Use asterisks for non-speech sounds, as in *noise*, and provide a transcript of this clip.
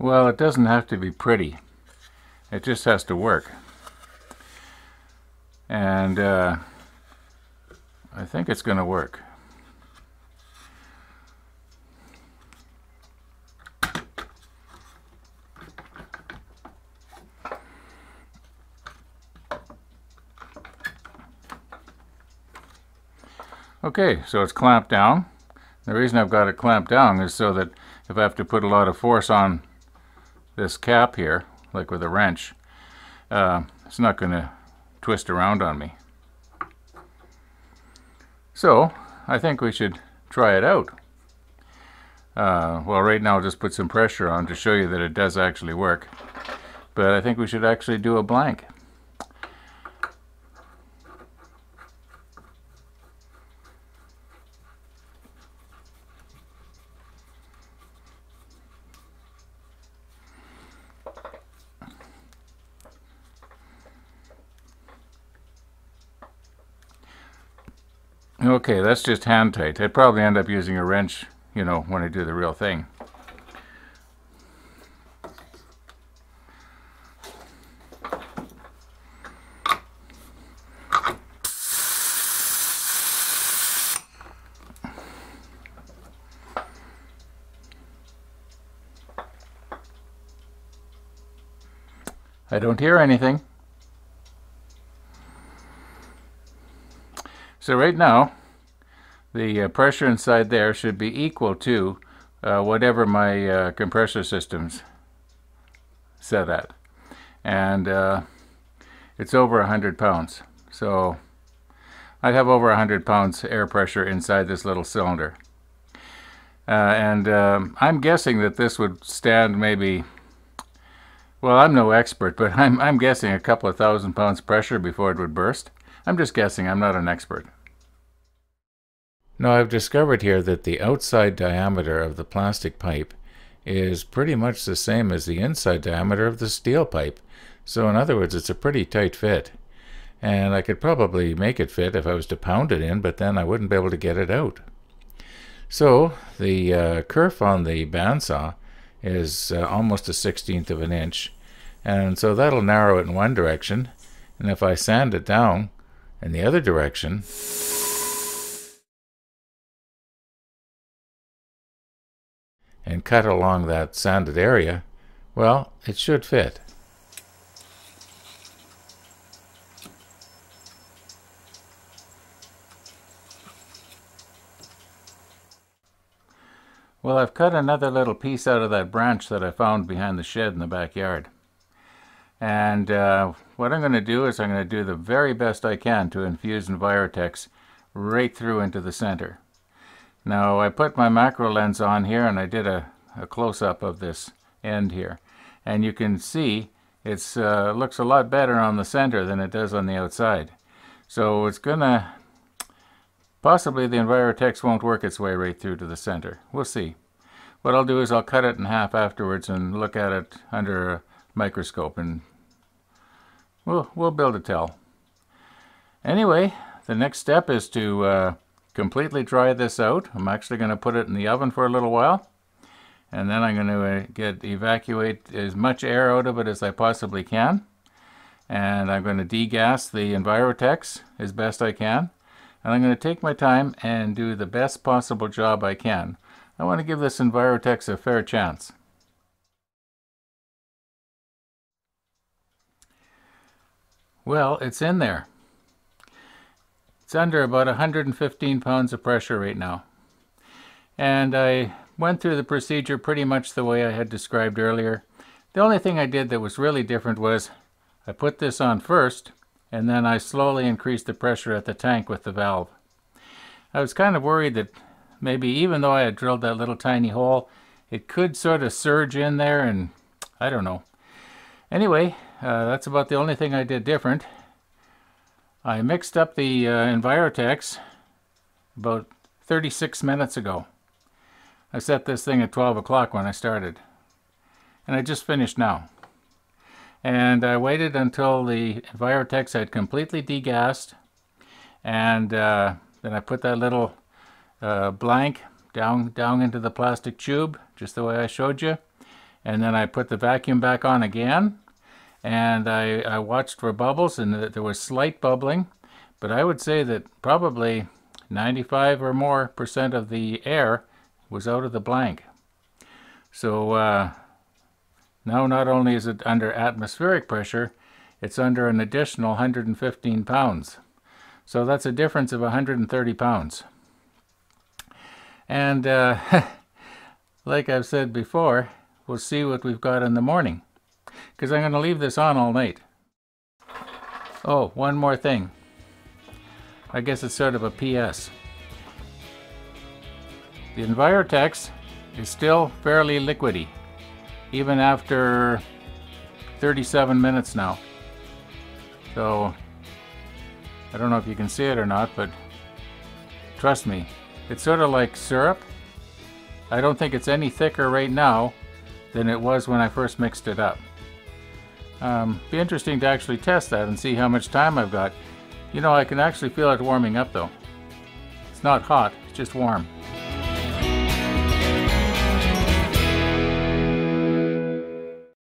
Well, it doesn't have to be pretty. It just has to work. And uh, I think it's going to work. Okay, so it's clamped down. The reason I've got it clamped down is so that if I have to put a lot of force on this cap here, like with a wrench, uh, it's not going to twist around on me. So, I think we should try it out. Uh, well, right now I'll just put some pressure on to show you that it does actually work. But I think we should actually do a blank. Okay, that's just hand tight. I'd probably end up using a wrench, you know, when I do the real thing. I don't hear anything. So right now, the uh, pressure inside there should be equal to uh, whatever my uh, compressor system's set at. And uh, it's over 100 pounds. So I'd have over 100 pounds air pressure inside this little cylinder. Uh, and um, I'm guessing that this would stand maybe well, I'm no expert, but *laughs* I'm, I'm guessing a couple of thousand pounds pressure before it would burst. I'm just guessing, I'm not an expert. Now I've discovered here that the outside diameter of the plastic pipe is pretty much the same as the inside diameter of the steel pipe. So in other words, it's a pretty tight fit. And I could probably make it fit if I was to pound it in, but then I wouldn't be able to get it out. So the uh, kerf on the bandsaw is uh, almost a sixteenth of an inch. And so that'll narrow it in one direction. And if I sand it down, in the other direction. And cut along that sanded area, well, it should fit. Well, I've cut another little piece out of that branch that I found behind the shed in the backyard. And uh, what I'm going to do is I'm going to do the very best I can to infuse Envirotex right through into the center. Now I put my macro lens on here and I did a, a close-up of this end here. And you can see it uh, looks a lot better on the center than it does on the outside. So it's going to, possibly the Envirotex won't work its way right through to the center. We'll see. What I'll do is I'll cut it in half afterwards and look at it under a microscope and we'll, we'll build a tell. Anyway, the next step is to uh, completely dry this out. I'm actually going to put it in the oven for a little while. And then I'm going to uh, get evacuate as much air out of it as I possibly can. And I'm going to degas the Envirotex as best I can. And I'm going to take my time and do the best possible job I can. I want to give this Envirotex a fair chance. Well, it's in there. It's under about 115 pounds of pressure right now. And I went through the procedure pretty much the way I had described earlier. The only thing I did that was really different was I put this on first and then I slowly increased the pressure at the tank with the valve. I was kind of worried that maybe even though I had drilled that little tiny hole, it could sort of surge in there and I don't know. Anyway, uh, that's about the only thing I did different. I mixed up the uh, Envirotex about 36 minutes ago. I set this thing at 12 o'clock when I started. And I just finished now. And I waited until the Envirotex had completely degassed. And uh, then I put that little uh, blank down, down into the plastic tube, just the way I showed you. and then I put the vacuum back on again and I, I watched for bubbles and there was slight bubbling but I would say that probably 95 or more percent of the air was out of the blank. So uh, now not only is it under atmospheric pressure, it's under an additional 115 pounds. So that's a difference of 130 pounds. And uh, *laughs* like I've said before, we'll see what we've got in the morning. Because I'm going to leave this on all night. Oh, one more thing. I guess it's sort of a PS. The Envirotex is still fairly liquidy, even after 37 minutes now. So, I don't know if you can see it or not, but trust me, it's sort of like syrup. I don't think it's any thicker right now than it was when I first mixed it up. Um, be interesting to actually test that and see how much time I've got. You know, I can actually feel it warming up though. It's not hot, it's just warm.